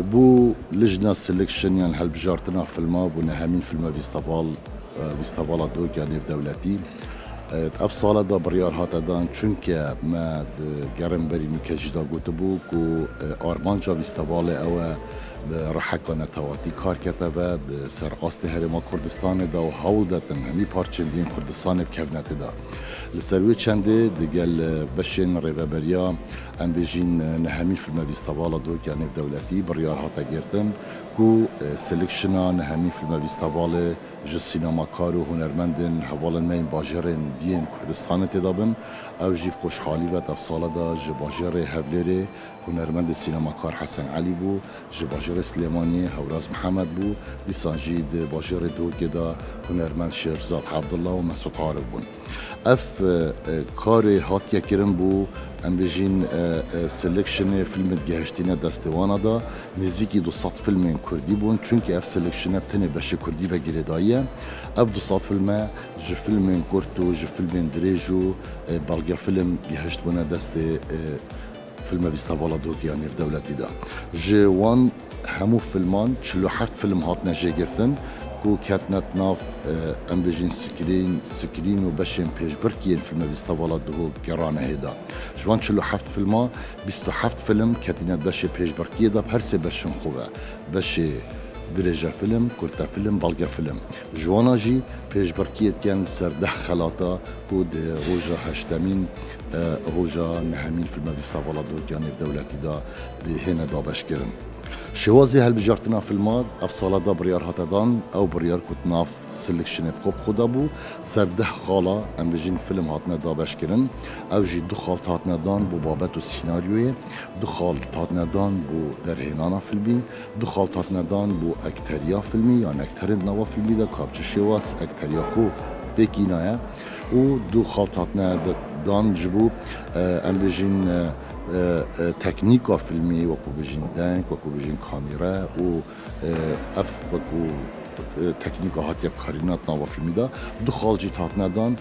بو لجنة سلكشن يعني هل بجارتنا في الماء بونا هامين في الماء بيستفال بيستفال دوك يعني في دولتي اف سالا دا بريار هاتا دان چونك ما گرم بري نكجدا گوتبو كو آرمانجا بيستفال اوه رحکانت هواتی کار کرده و سر هر ما کردستان دا و هول دا همی پارچه دین کردستان بکونت دا لسروی چنده دیگر بشین ریوه بریا نه نهمی فیلم ویستوال دو یعنی دولتی بریار ها تگیردم کو سلکشن نهمی فیلم ویستوال جو سینما کار و هنرمندین حوالن باجرن باجرین دین کردستان تدابن او جیب خوشحالی و تفصال دا جو باجر هنرمند سینما کار حسن علی بو جه باجر سلیمانی هوراز محمد بو دیسانجی ده باجر دو گدا هنرمند شیرزاد عبدالله و مسعود عارف بون اف اه، کار هات کرن بو ام بجین اه، اه، سلیکشن فیلم گهشتینه دستوانه دا نزیکی 200 فیلم کردی بون چونکه اف سلیکشن تنه بشه کردی و گریداییه اف دو 200 فیلم جه فیلم کرد و جه فیلم دریجو بلگه فیلم گهشت بونه دست فیلم ویستا والا دۆگییانێ دەولەتی دا ژێ وان هەموو فیلمان چلو حەفت فیلم هاتنە ژێگرتن ku ketnet nav em dijîn sikrîn sikrîn û beşên pêşbirkiyên filme lîstevala duhu gerane hêda. Ji van çil heft filma bîst heft film ketîne beşê pêşbirkiyê de persê beşin xwe beşê درێژە فلم کورتە فلم بەڵگە فلم ژوانا ژی پێشبڕکیەتیان سەردەح خەلاتە بۆ ڕۆژە هەشتەمین ڕۆژە نەهەمین فلمەویستا وڵات دۆکیانی دەولەتیدا دهێنە دابەشکردن. Шивази ҳалбижартина филмад афсалада бирярҳатадан ав биряр кутнаф селекшинет коп худа бу сер деҳ хала амбижин филм ҳатна дабеш кирин ав жи ду хал татнадан бу бабету синарюе ду хал татнадан бу дерҳенана филмӣ ду хал татнадан бу актерия филмӣ яъне актерин нава филмӣ да капчи шивас актерия ху пекиная ӯ ду хал татнадан ҷибу амбижин تكنيكا في المي وكوبجين دانك وكوبجين كاميرا و اف وكو տեխնիկ հատյապ քարինատ նավաֆիմիդա դու խալջի թատնադան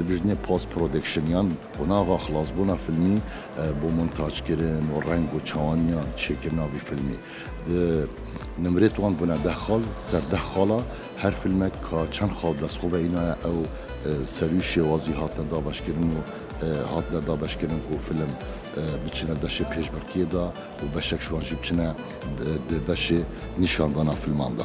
դիբիժնի պաս պրոդեքշնյան ունավա խլազբոնա ֆիլմի բոմոնտաժ կերեն ռենգո չավանյա չեկերնավի ֆիլմի նմրետուան բնա դախալ սեր դախալա هر فیلمک که چند خواب دست خوب اینا او سری شوازی هات ندا باش کردن و هات ندا باش کردن که فیلم بچینه دشه پیش برکیه دا و بشک شوانجی بچینه دشه نشاندانا فیلمان دا.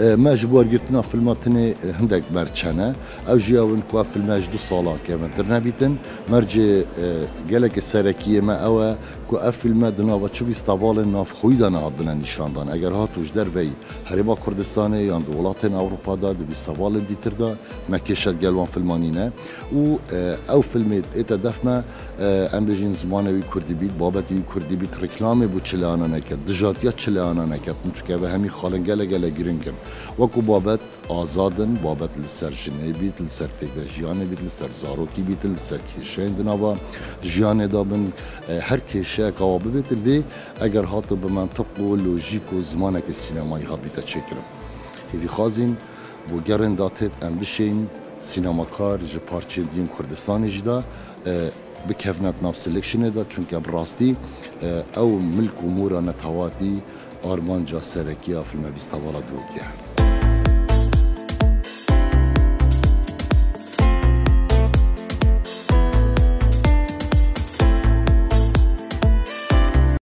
مجبور گرتنا فیلماتنی هندک مرچنه او جیاون که فیلمش دو سالا که من در نبیتن مرج گلک سرکیه ما او که اف فیلمه دنا و چوی استوال ناف خوی دانا هادن نشاندان اگر ها توش در وی حریما کردستانه یا دولات اوروپا دا دو استوال دیتر دا نکشت گلوان فیلمانینه و او فیلم ایتا دفمه ام بجین زمانوی کردی بیت بابتی کردی بیت رکلامه بو چلانانه کد دجاتیا چلانانه کد چون که به همی خالنگل گل گرنگم وەکو بابەت ئازادن بابەت لەسەر ژنەی بیت لەسەر پێگەژیانە بیت لەسەر زارۆکی بیت لەسەر کێشەین دناوە ژیانێدا بن هەر کێشەیەکەوە ببێتن دێ ئەگەر هاتو بمەنتەق و لۆژیک و زمانێکی سینەمای هابیتە چێکرم. هێوی خازین بۆ گەڕێندا تێت ئەم بشین سینماکار جه پارچه دین کردستان جدا بکفنت ناف سلیکشنه دا چونکه براستی او ملک امورا نتواتی آرمان جا سرکیه فیلم بیستوالا دوگیه